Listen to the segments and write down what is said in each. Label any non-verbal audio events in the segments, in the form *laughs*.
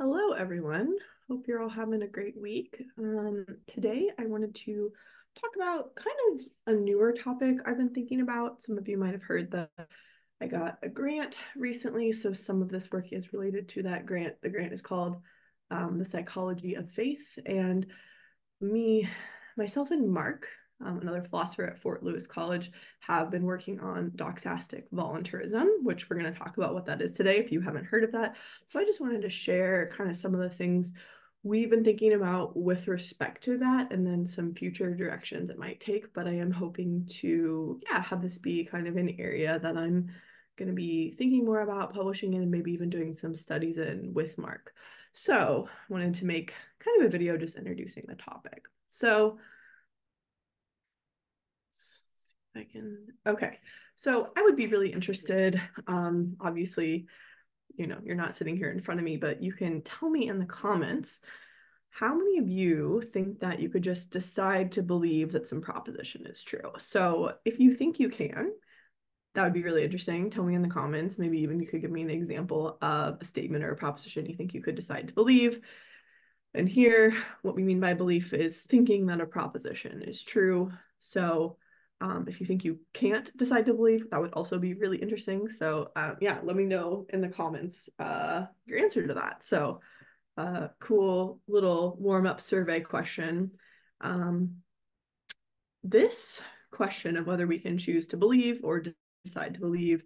Hello, everyone. Hope you're all having a great week. Um, today, I wanted to talk about kind of a newer topic I've been thinking about. Some of you might have heard that I got a grant recently, so some of this work is related to that grant. The grant is called um, The Psychology of Faith, and me, myself, and Mark um, another philosopher at Fort Lewis College, have been working on doxastic voluntarism, which we're going to talk about what that is today if you haven't heard of that. So I just wanted to share kind of some of the things we've been thinking about with respect to that and then some future directions it might take. But I am hoping to, yeah, have this be kind of an area that I'm going to be thinking more about publishing in and maybe even doing some studies in with Mark. So wanted to make kind of a video just introducing the topic. So I can, okay. So I would be really interested, um, obviously, you know, you're not sitting here in front of me, but you can tell me in the comments, how many of you think that you could just decide to believe that some proposition is true? So if you think you can, that would be really interesting. Tell me in the comments. Maybe even you could give me an example of a statement or a proposition you think you could decide to believe. And here, what we mean by belief is thinking that a proposition is true. So um, if you think you can't decide to believe, that would also be really interesting. So um, yeah, let me know in the comments uh, your answer to that. So uh, cool little warm up survey question. Um, this question of whether we can choose to believe or decide to believe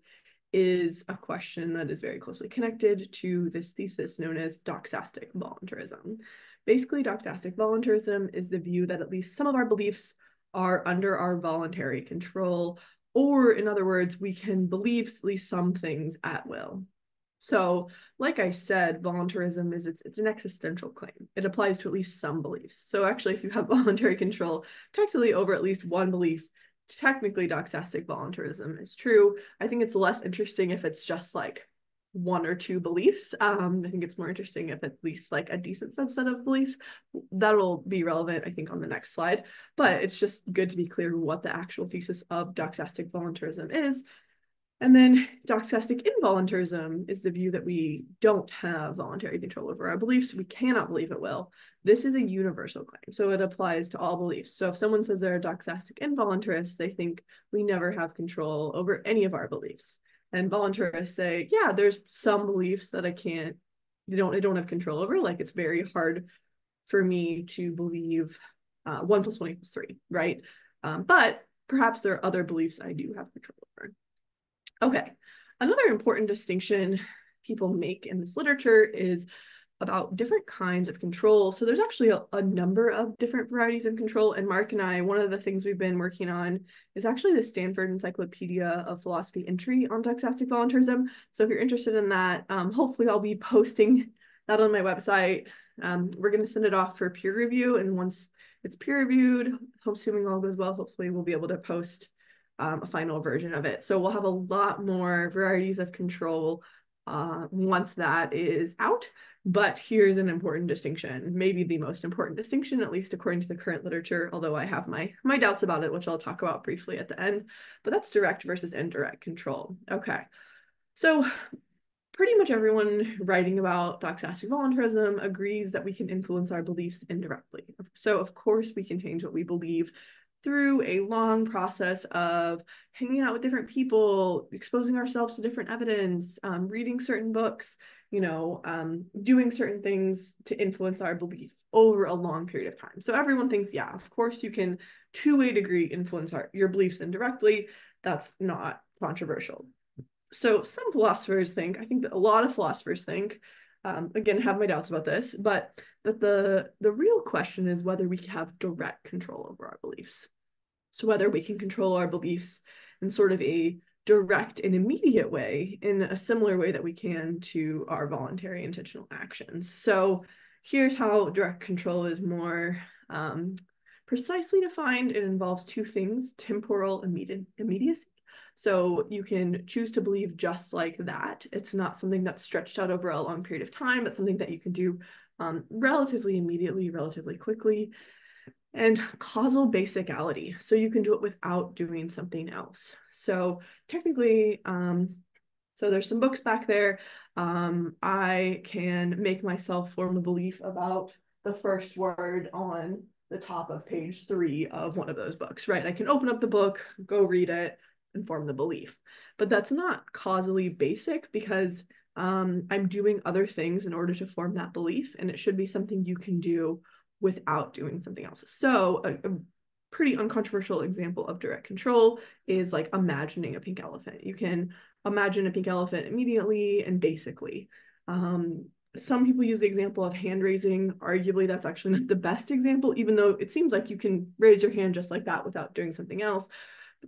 is a question that is very closely connected to this thesis known as doxastic voluntarism. Basically, doxastic voluntarism is the view that at least some of our beliefs are under our voluntary control, or in other words, we can believe at least some things at will. So, like I said, voluntarism is it's, it's an existential claim. It applies to at least some beliefs. So actually, if you have *laughs* voluntary control technically over at least one belief, technically doxastic voluntarism is true. I think it's less interesting if it's just like one or two beliefs. Um, I think it's more interesting if at least like a decent subset of beliefs. That'll be relevant, I think, on the next slide. But it's just good to be clear what the actual thesis of doxastic voluntarism is. And then doxastic involuntarism is the view that we don't have voluntary control over our beliefs. We cannot believe it will. This is a universal claim, so it applies to all beliefs. So if someone says they're a doxastic involuntarist, they think we never have control over any of our beliefs and voluntarists say, yeah, there's some beliefs that I can't, they don't, I don't have control over. Like it's very hard for me to believe uh, one plus one equals three, right? Um, but perhaps there are other beliefs I do have control over. Okay, another important distinction people make in this literature is about different kinds of control. So there's actually a, a, number of different varieties of control. And Mark and I, one of the things we've been working on is actually the Stanford Encyclopedia of Philosophy entry on doxastic voluntarism. So if you're interested in that, um, hopefully I'll be *laughs* posting that on my website. Um, we're going to send it off for peer review. And once it's peer reviewed, assuming all goes well, hopefully we'll be able to post um, a final version of it. So we'll have a lot more varieties of control uh, once that is out. But here's an important distinction, maybe the most important distinction, at least according to the current literature, although I have my, my doubts about it, which I'll talk about briefly at the end, but that's direct versus indirect control. Okay, so pretty much everyone writing about doxastic voluntarism agrees that we can influence our beliefs indirectly. So of course we can change what we believe through a long process of hanging out with different people, exposing ourselves to different evidence, um, reading certain books, you know, um, doing certain things to influence our belief over a long period of time. So everyone thinks, yeah, of course you can to a degree influence our, your beliefs indirectly. That's not controversial. So some philosophers think, I think that a lot of philosophers think, um, again, have my doubts about this, but that the, the real question is whether we have direct control over our beliefs. So whether we can control our beliefs in sort of a direct and immediate way in a similar way that we can to our voluntary intentional actions. So here's how direct control is more um, precisely defined. It involves two things, temporal immediate, immediacy. So you can choose to believe just like that. It's not something that's stretched out over a long period of time, but something that you can do um, relatively immediately, relatively quickly and causal basicality. So you can do it without doing something else. So technically, um, So there's some books back there. Um, I can make myself form a belief about the first word on the top of page three of one of those books, right? I can open up the book, go read it, and form the belief. But that's not causally basic because um, I'm doing other things in order to form that belief, and it should be something you can do without doing something else. So a, a pretty uncontroversial example of direct control is like imagining a pink elephant. You can imagine a pink elephant immediately and basically. Um, some people use the example of hand raising. Arguably, that's actually not the best example, even though it seems like you can raise your hand just like that without doing something else.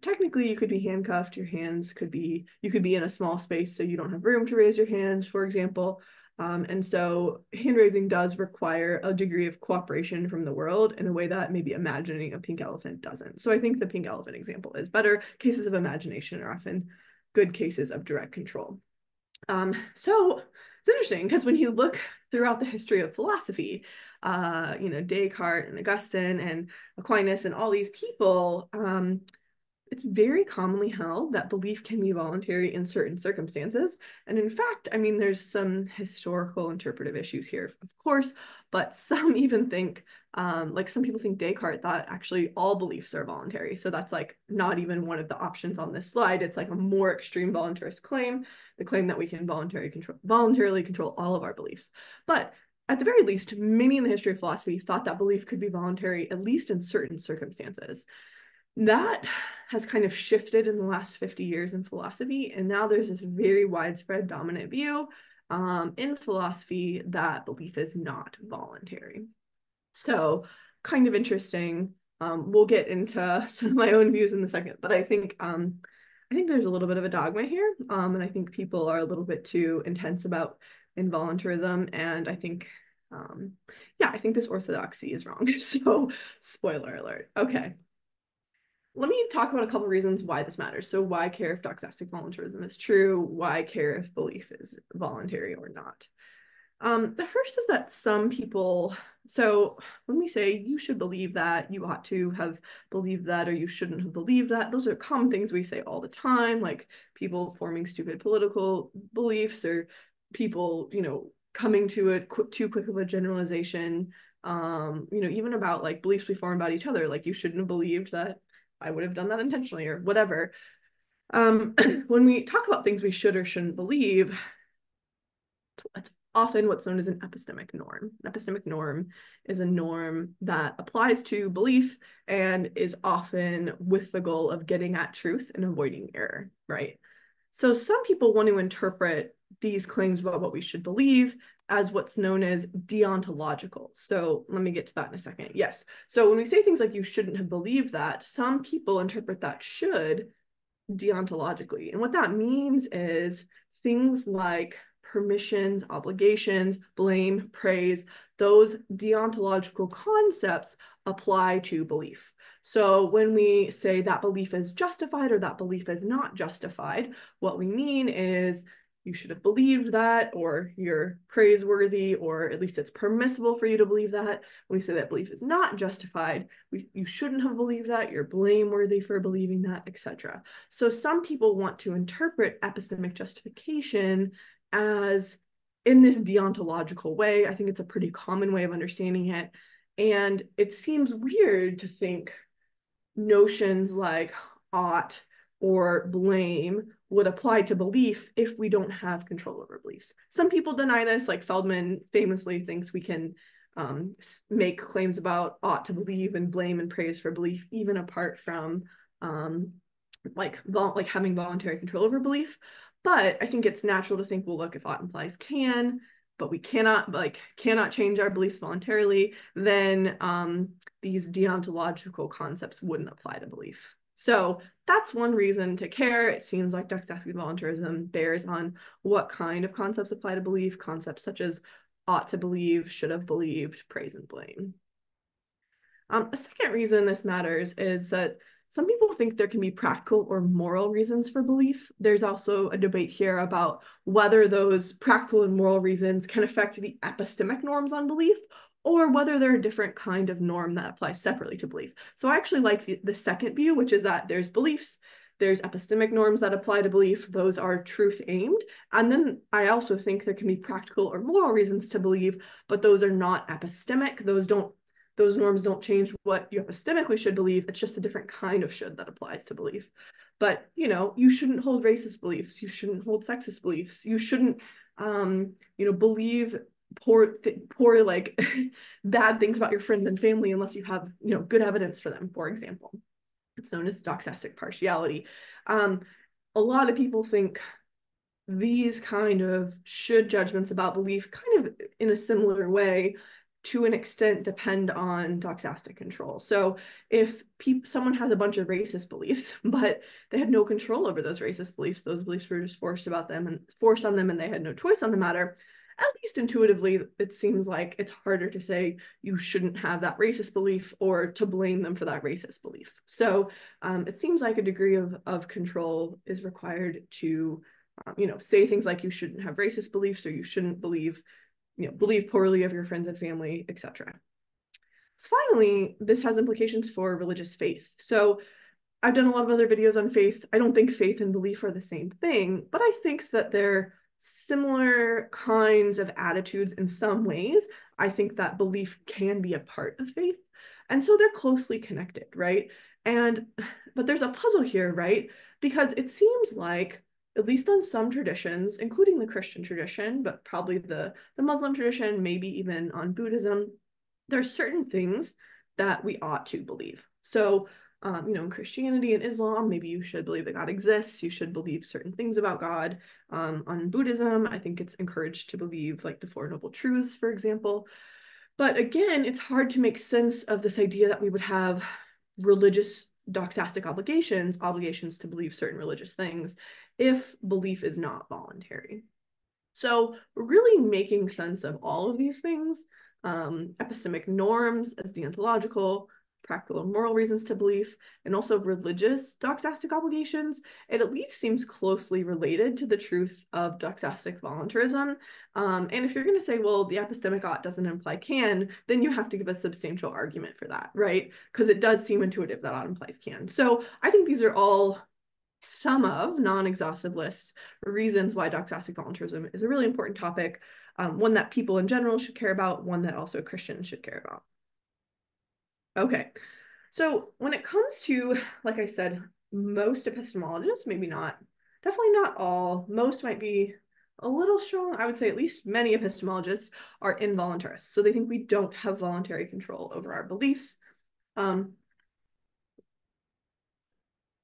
Technically, you could be handcuffed. Your hands could be, you could be in a small space so you don't have room to raise your hands, for example. Um, and so hand raising does require a degree of cooperation from the world in a way that maybe imagining a pink elephant doesn't. So I think the pink elephant example is better. Cases of imagination are often good cases of direct control. Um, so it's interesting because when you look throughout the history of philosophy, uh, you know, Descartes and Augustine and Aquinas and all these people, um, it's very commonly held that belief can be voluntary in certain circumstances. And in fact, I mean, there's some historical interpretive issues here, of course, but *laughs* some even think, um, like some people think Descartes thought actually all beliefs are voluntary. So that's like not even one of the options on this slide. It's like a more extreme voluntarist claim, the claim that we can voluntarily control, voluntarily control all of our beliefs. But at the very least, many in the history of philosophy thought that belief could be voluntary, at least in certain circumstances that has kind of shifted in the last 50 years in philosophy. And now there's this very widespread dominant view um, in philosophy that belief is not voluntary. So, kind of interesting. Um, we'll get into *laughs* some of my own views in a second, but I think um, I think there's a little bit of a dogma here, um, and I think people are a little bit too intense about involuntarism, and I think um, yeah, I think this orthodoxy is wrong. *laughs* So, spoiler alert. Okay, let me talk about a couple reasons why this matters. So why care if doxastic voluntarism is true? Why care if belief is voluntary or not? Um, the first is that some people, so when we say you should believe that, you ought to have believed that, or you shouldn't have believed that, those are common things we say all the time, like people forming stupid political beliefs or people, you know, coming to a qu too quick of a generalization um you know even about like beliefs we form about each other like you shouldn't have believed that I would have done that intentionally or whatever. Um, *clears throat* when we talk about things we should or shouldn't believe, it's often what's known as an epistemic norm. An epistemic norm is a norm that applies to belief and is often with the goal of getting at truth and avoiding error, right? So some people want to interpret these claims about what we should believe as what's known as deontological. So let me get to that in a second. Yes. So when we say things like you shouldn't have believed that, some people interpret that should deontologically. And what that means is things like permissions, obligations, blame, praise, those deontological concepts apply to belief. So when we say that belief is justified or that belief is not justified, what we mean is you should have believed that, or you're praiseworthy, or at least it's permissible for you to believe that. When we say that belief is not justified, we, you shouldn't have believed that, you're blameworthy for believing that, etc. So some people want to interpret epistemic justification as in this deontological way. I think it's a pretty common way of understanding it. And it seems weird to think notions like ought or blame would apply to belief if we don't have control over beliefs. Some people deny this, like Feldman famously thinks we can um, make claims about ought to believe and blame and praise for belief, even apart from um, like like having voluntary control over belief. But I think it's natural to think, well, look, if ought implies can, but we cannot like cannot change our beliefs voluntarily, then um, these deontological concepts wouldn't apply to belief. So that's one reason to care. It seems like doxastic voluntarism bears on what kind of concepts apply to belief, concepts such as ought to believe, should have believed, praise and blame. Um, a second reason this matters is that some people think there can be practical or moral reasons for belief. There's also a debate here about whether those practical and moral reasons can affect the epistemic norms on belief or whether they're a different kind of norm that applies separately to belief. So I actually like the, the second view, which is that there's beliefs There's epistemic norms that apply to belief. Those are truth aimed. And then I also think there can be practical or moral reasons to believe, but those are not epistemic. Those don't those norms don't change what you epistemically should believe. It's just a different kind of should that applies to belief. But you know, you shouldn't hold racist beliefs. You shouldn't hold sexist beliefs. You shouldn't, um, you know, believe poor, poor like *laughs* bad things about your friends and family unless you have you know good evidence for them. For example, it's known as doxastic partiality. Um, a lot of people think these kind of should judgments about belief kind of in a similar way to an extent depend on doxastic control. So if someone has a bunch of racist beliefs, *laughs* but they had no control over those racist beliefs, those beliefs were just forced about them and forced on them and they had no choice on the matter, at least intuitively, it seems like it's harder to say you shouldn't have that racist belief or to blame them for that racist belief. So um, it seems like a degree of, of control is required to, um, you know, say things like you shouldn't have racist beliefs or you shouldn't believe you know, believe poorly of your friends and family, etc. Finally, this has implications for religious faith. So I've done a lot of other videos on faith. I don't think faith and belief are the same thing, but I think that they're similar kinds of attitudes in some ways. I think that belief can be a part of faith. And so they're closely connected, right? And, but there's a puzzle here, right? Because it seems like at least on some traditions, including the Christian tradition, but probably the, the Muslim tradition, maybe even on Buddhism, there's certain things that we ought to believe. So, um, you know, in Christianity and Islam, maybe you should believe that God exists. You should believe certain things about God. Um, on Buddhism, I think it's encouraged to believe like the Four Noble Truths, for example. But again, it's hard to make sense of this idea that we would have religious doxastic obligations, obligations to believe certain religious things, if belief is not voluntary. So really making sense of all of these things, um, epistemic norms as deontological, practical and moral reasons to belief, and also religious doxastic obligations, it at least seems closely related to the truth of doxastic voluntarism. Um, and if you're going to say, well, the epistemic ought doesn't imply can, then you have to give a substantial argument for that, right? Because it does seem intuitive that ought implies can. So I think these are all some of non-exhaustive list reasons why doxastic voluntarism is a really important topic, um, one that people in general should care about, one that also Christians should care about. Okay, so when it comes to, like I said, most epistemologists, maybe not, definitely not all, most might be a little strong. I would say at least many epistemologists are involuntarists. So they think we don't have voluntary control over our beliefs. Um,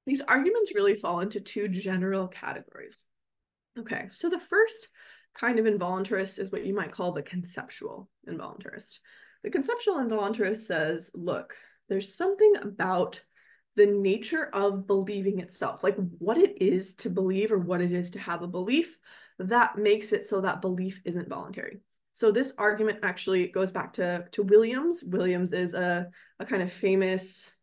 these arguments really fall into two general categories. Okay, so the first kind of involuntarist is what you might call the conceptual involuntarist. The conceptual involuntarist says, look, there's something about the nature of believing itself, like what it is to believe or what it is to have a belief, that makes it so that belief isn't voluntary. So this argument actually goes back to, to Williams. Williams is a, a kind of famous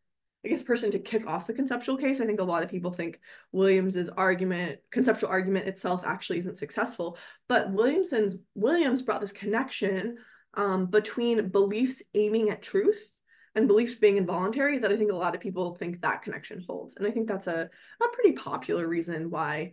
I guess, person to kick off the conceptual case. I think a lot of people think Williams's argument, conceptual argument itself actually isn't successful, but Williamson's Williams brought this connection um, between beliefs aiming at truth and beliefs being involuntary that I think a lot of people think that connection holds. And I think that's a, a pretty popular reason why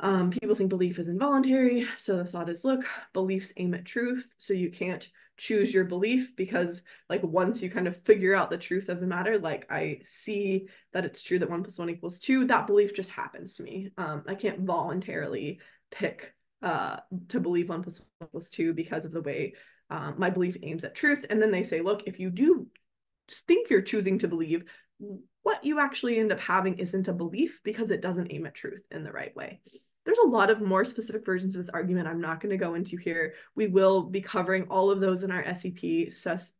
um, people think belief is involuntary. So the thought is, look, beliefs aim at truth. So you can't choose your belief because like once you kind of figure out the truth of the matter like i see that it's true that one plus one equals two that belief just happens to me um, i can't voluntarily pick uh, to believe one plus one equals two because of the way um, my belief aims at truth and then they say look if you do think you're choosing to believe what you actually end up having isn't a belief because it doesn't aim at truth in the right way there's a lot of more specific versions of this argument I'm not going to go into here. We will be covering all of those in our SEP,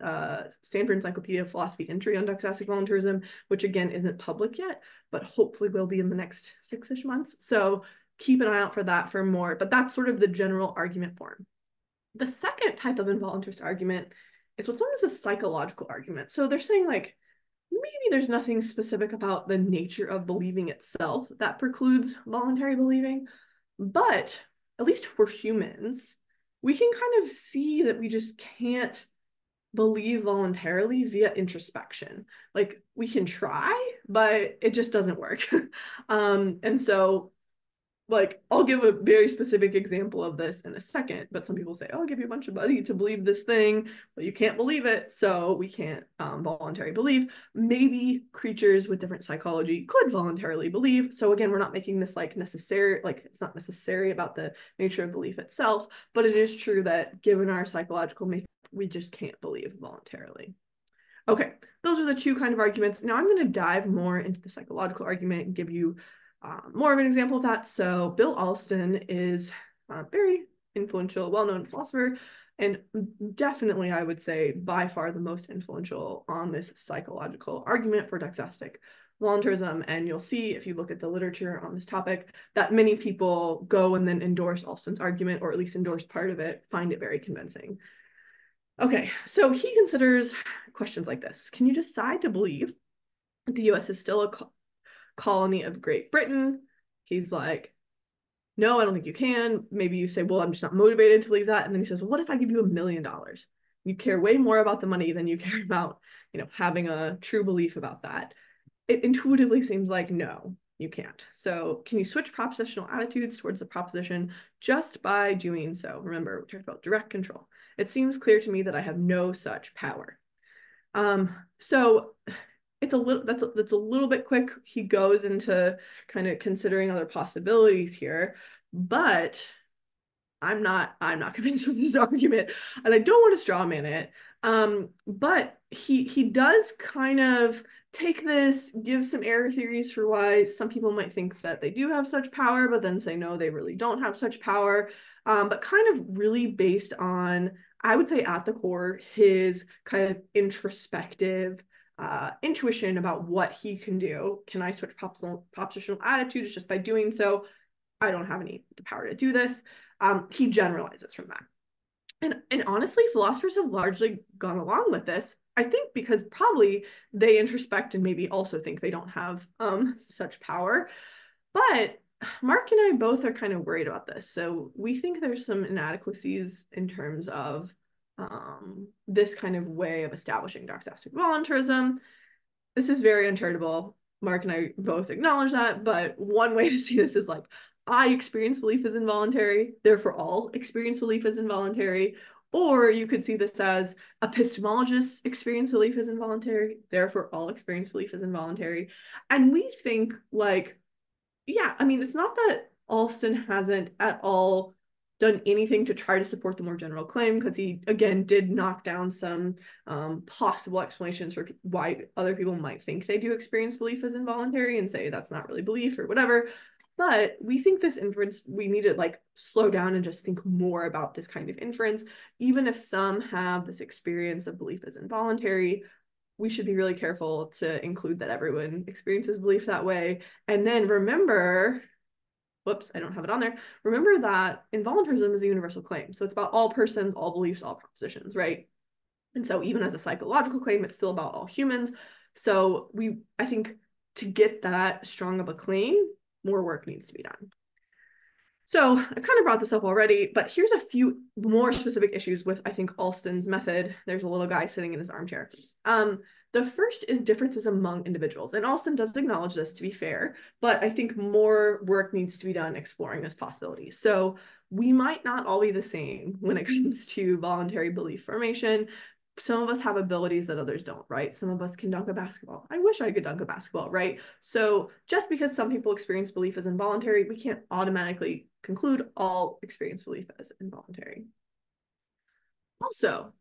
uh, Stanford Encyclopedia of Philosophy entry on doxastic voluntarism, which again isn't public yet, but hopefully will be in the next six-ish months. So keep an eye out for that for more, but that's sort of the general argument form. The second type of involuntarist argument is what's known as a psychological argument. So they're saying like, maybe there's nothing specific about the nature of believing itself that precludes voluntary believing, but at least for humans, we can kind of see that we just can't believe voluntarily via introspection. Like we can try, but it just doesn't work. *laughs* um, and so like I'll give a very specific example of this in a second, but some people say, "Oh, I'll give you a bunch of money to believe this thing," but you can't believe it, so we can't um, voluntarily believe. Maybe creatures with different psychology could voluntarily believe. So again, we're not making this like necessary, like it's not necessary about the nature of belief itself, but it is true that given our psychological makeup, we just can't believe voluntarily. Okay, those are the two kind of arguments. Now I'm going to dive more into the psychological argument and give you uh, more of an example of that. So Bill Alston is a very influential, well-known philosopher, and definitely, I would say, by far the most influential on this psychological argument for doxastic voluntarism. And you'll see if you look at the literature on this topic that many people go and then endorse Alston's argument, or at least endorse part of it, find it very convincing. Okay, so he considers questions like this. Can you decide to believe that the US is still a colony of Great Britain. He's like, no, I don't think you can. Maybe you say, well, I'm just not motivated to leave that. And then he says, well, what if I give you a million dollars? You care way more about the money than you care *laughs* about, you know, having a true belief about that. It intuitively seems like no, you can't. So can you switch propositional attitudes towards the proposition just by doing so? Remember, we talked about direct control. It seems clear to me that I have no such power. Um, so it's a little that's a, that's a little bit quick. He goes into kind of considering other possibilities here, but I'm not I'm not *laughs* convinced with this argument, and I don't want to straw man it. Um, but he he does kind of take this, give some error theories for why some people might think that they do have such power, but then say no, they really don't have such power. Um, but kind of really based on, I would say at the core, his kind of introspective uh, intuition about what he can do. Can I switch propositional, attitudes just by doing so? I don't have any the power to do this. Um, he generalizes from that. And, and honestly, philosophers have largely gone along with this. I think because probably they introspect and maybe also think they don't have um, such power. But Mark and I both are kind of worried about this. So we think there's some inadequacies in terms of um, this kind of way of establishing doxastic voluntarism. This is very uncharitable. Mark and I both acknowledge that, but one way *laughs* to see this is like, I experience belief is involuntary, therefore all experience belief is involuntary. Or you could see this as epistemologists experience belief is involuntary, therefore all experience belief is involuntary. And we think like, yeah, I mean, it's not that Alston hasn't at all done anything to try to support the more general claim because he again did knock down some um, possible explanations for why other people might think they do experience belief as involuntary and say that's not really belief or whatever. But we think this inference we need to like slow down and just think more about this kind of inference. Even if some have this experience of belief as involuntary we should be really careful to include that everyone experiences belief that way. And then remember whoops, I don't have it on there. Remember that involuntarism is a universal claim. So it's about all persons, all beliefs, all propositions, right? And so even as a psychological claim, it's still about all humans. So we, I think to get that strong of a claim, more work needs to be done. So I kind of brought this up already, but here's a few more specific issues with, I think, Alston's method. There's a little guy sitting in his armchair. Um, the first is differences among individuals. And Alston does acknowledge this to be fair, but I think more work needs to be done exploring this possibility. So we might not all be the same when it mm-hmm. comes to voluntary belief formation. Some of us have abilities that others don't, right? Some of us can dunk a basketball. I wish I could dunk a basketball, right? So just because some people experience belief as involuntary, we can't automatically conclude all experience belief as involuntary. Also,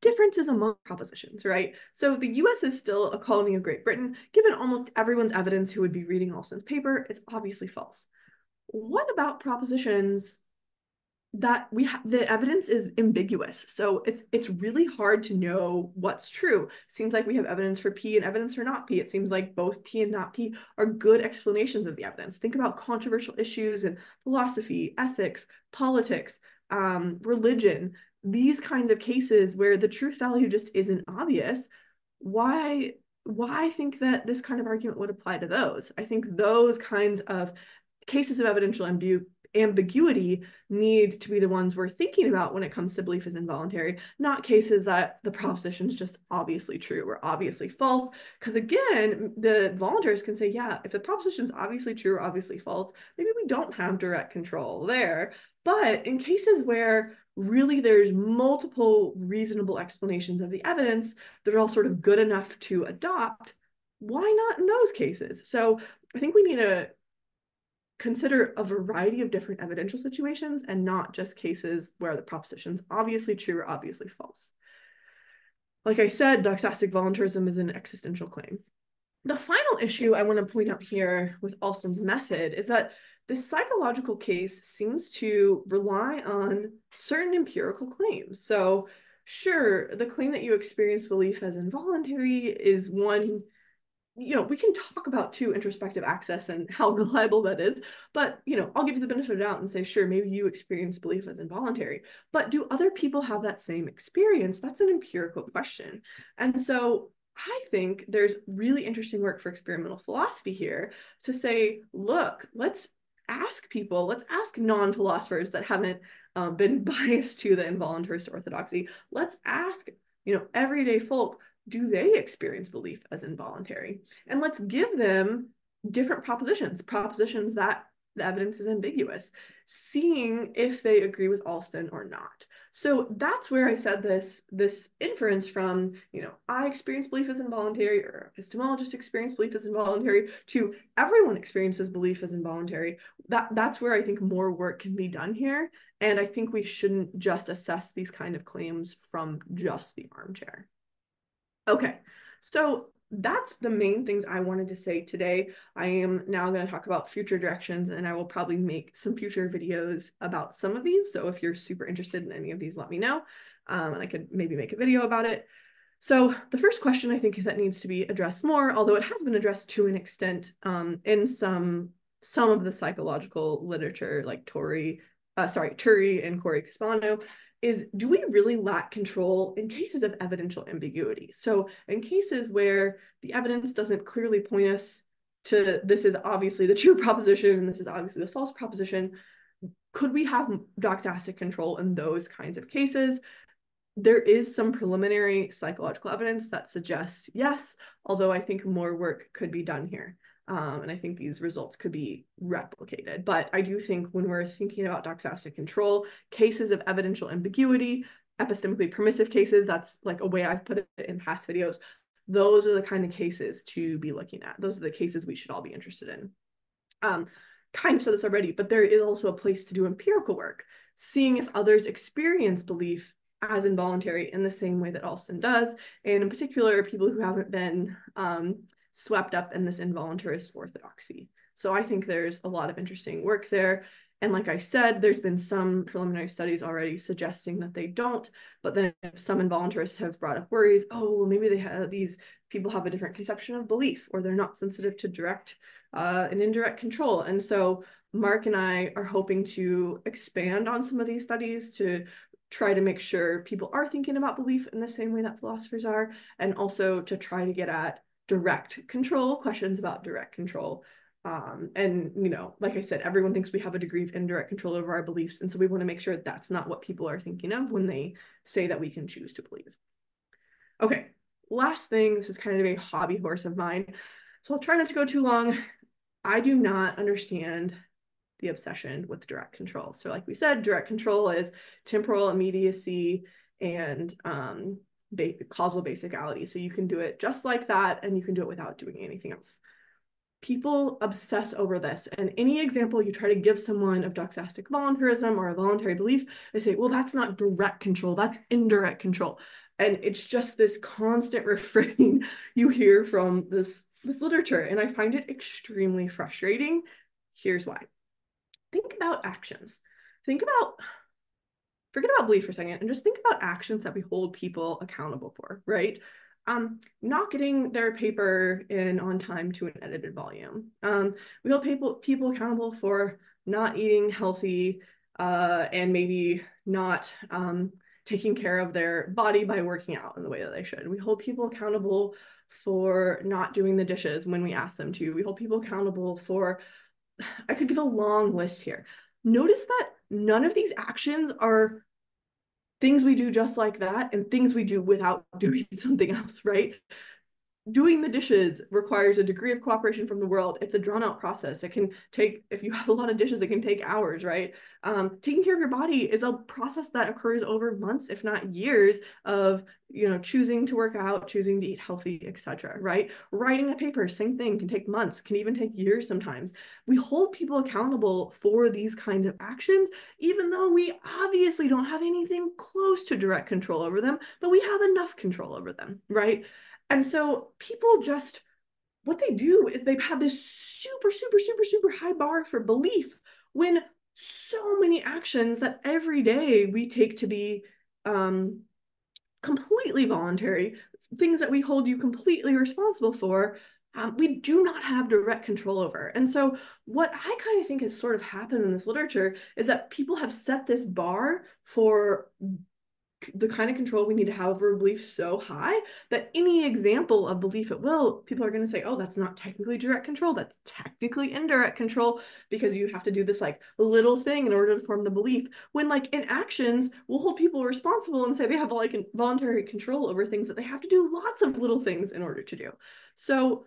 differences among propositions, right? So the US is still a colony of Great Britain. Given almost everyone's evidence who would be reading Alston's paper, it's obviously false. What about propositions that we have the evidence is ambiguous so it's it's really hard to know what's true seems like we have evidence for p and evidence for not p it seems like both p and not p are good explanations of the evidence think about controversial issues in philosophy ethics politics um, religion these kinds of cases where the truth value just isn't obvious, why why think that this kind of argument would apply to those? I think those kinds of cases of evidential ambu ambiguity need to be the ones we're thinking about when it comes to belief is involuntary, not cases that the proposition is just obviously true or obviously false. Because again, the volunteers can say, yeah, if the proposition is obviously true or obviously false, maybe we don't have direct control there. But in cases where really there's multiple reasonable explanations of the evidence that are all sort of good enough to adopt, why not in those cases? So I think we need to consider a variety of different evidential situations and not just cases where the proposition's obviously true or obviously false. Like I said, doxastic voluntarism is an existential claim. The final issue I want to point out here with Alston's method is that this psychological case seems to rely on certain empirical claims. So sure, the claim that you experience belief as involuntary is one you know, we can talk about two introspective access and how *laughs* reliable that is, but you know, I'll give you the benefit of the doubt and say, sure, maybe you experience belief as involuntary, but do other people have that same experience? That's an empirical question. And so I think there's really interesting work for experimental philosophy here to say, look, let's ask people, let's ask non-philosophers that haven't um, been *laughs* biased to the involuntarist orthodoxy. Let's ask, you know, everyday folk, do they experience belief as involuntary? And let's give them different propositions, propositions that the evidence is ambiguous, seeing if they agree with Alston or not. So that's where I said this, this inference from, you know, I experience belief as involuntary or epistemologists experience belief as involuntary to everyone experiences belief as involuntary. That, that's where I think more work can be done here. And I think we shouldn't just assess these kind of claims from just the armchair. Okay, so that's the main things I wanted to say today. I am now going to talk about future directions and I will probably make some future videos about some of these. So if you're super interested in any of these, let me know um, and I could maybe make a video about it. So the first question I think that needs to be addressed more, although it has been addressed to an extent um, in some some of the psychological literature like Tori, uh, sorry, Turri and Corey Cusimano, is do we really lack control in cases of evidential ambiguity? So in cases where the evidence doesn't clearly point us to this is obviously the *laughs* true proposition and this is obviously the false proposition, could we have doxastic control in those kinds of cases? There is some preliminary psychological evidence that suggests yes, although I think more work could be done here. Um, and I think these results could be replicated. But I do think when we're thinking about doxastic control, cases of evidential ambiguity, epistemically permissive cases, that's like a way I've put it in past videos, those are the kind of cases to be looking at. Those are the cases we should all be interested in. Um, kind of said this already, but there is also a place to do empirical work, seeing if others experience belief as involuntary in the same way that Alston does, and in particular, people who haven't been um, swept up in this involuntarist orthodoxy. So I think there's a lot of interesting work there. And like I said, there's been some preliminary studies already suggesting that they don't, but then some involuntarists have brought up worries, oh, well, maybe they have these people have a different conception of belief, or they're not sensitive to direct uh, and indirect control. And so Mark and I are hoping to expand on some of these studies to try to make sure people are thinking about belief in the same way that philosophers are, and also to try to get at direct control, questions about direct control. Um, and, you know, like I said, everyone thinks we have a degree of indirect control over our beliefs. And so we want to make sure that's not what people are thinking of when they say that we can choose to believe. Okay, last thing, this is kind of a hobby horse of mine. So I'll try not to go too long. I do not understand the obsession with direct control. So like we said, direct control is temporal immediacy and um, ba causal basicality. So you can do it just like that and you can do it without doing anything else. People obsess over this. And any example you try to give someone of doxastic voluntarism or a voluntary belief, they say, well, that's not direct control, that's indirect control. And it's just this constant *laughs* refrain you hear from this, this literature. And I find it extremely frustrating. Here's why. Think about actions. Think about forget about belief for a second and just think about actions that we hold people accountable for, right? Um, not getting their paper in on time to an edited volume. Um, we hold people people accountable for not eating healthy uh, and maybe not um, taking care of their body by working out in the way that they should. We hold people accountable for not doing the dishes when we ask them to. We hold people accountable for, *sighs* I could give a long list here notice that none of these actions are things we do just like that and things we do without *laughs* doing something else, right? Doing the dishes requires a degree of cooperation from the world. It's a drawn out process. It can take, if you have a lot of dishes, it can take hours, right? Um, taking care of your body is a process that occurs over months, if not years, of you know choosing to work out, choosing to eat healthy, etc. Right? Writing a paper, same thing, can take months, can even take years sometimes. We hold people accountable for these kinds of actions, even though we obviously don't have anything close to direct control over them, but we have enough control over them, right? And so people just, what they do is they have this super, super, super, super high bar for belief when so many actions that every day we take to be um, completely voluntary, things that we hold you completely responsible for, um, we do not have direct control over. And so, what I kind of think has sort of happened in this literature is that people have set this bar for the kind of control we need to have over belief so high that any example of belief at will, people are going to say, oh, that's not technically direct control. That's technically indirect control because you have to do this like little thing in order to form the belief. When like in actions, we'll hold people responsible and say they have like voluntary control over things that they have to do lots of little things in order to do. So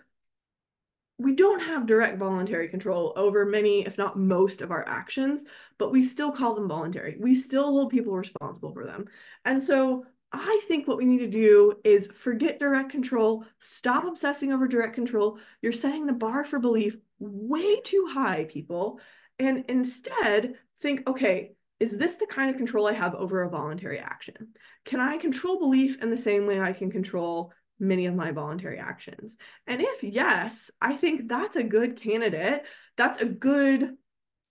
we don't have direct voluntary control over many, if not most, of our actions, but we still call them voluntary. We still hold people responsible for them. And so I think what we need to do is forget direct control, stop obsessing over direct control. You're setting the bar for belief way too high, people, and instead think, okay, is this the kind of control I have over a voluntary action? Can I control belief in the same way I can control many of my voluntary actions? And if yes, I think that's a good candidate. That's a good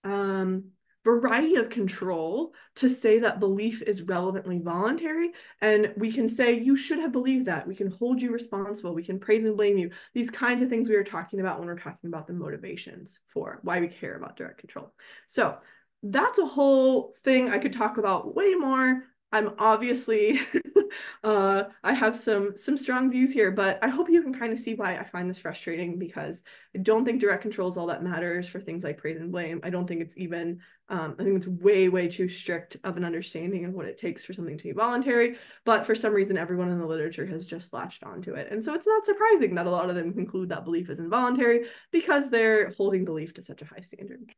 um, variety of control to say that belief is relevantly voluntary. And we can say, you should have believed that. We can hold you responsible. We can praise and blame you. These kinds of things we are talking about when we're talking about the motivations for why we care about direct control. So that's a whole thing I could talk about way more. I'm obviously *laughs* uh, I have some some strong views here, but I hope you can kind of see why I find this frustrating because I don't think direct control is all that matters for things like praise and blame. I don't think it's even um, I think it's way way too strict of an understanding of what it takes for something to be voluntary. But for some reason, everyone in the literature has just latched onto it, and so it's not surprising that a lot of them conclude that belief is involuntary because they're holding belief to such a high standard.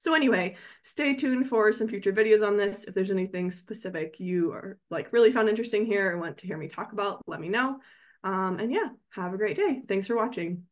So anyway, stay tuned for some future videos on this. If there's anything specific you are like really found interesting here or want to hear me talk about, let me know. Um, and yeah, have a great day. Thanks for watching.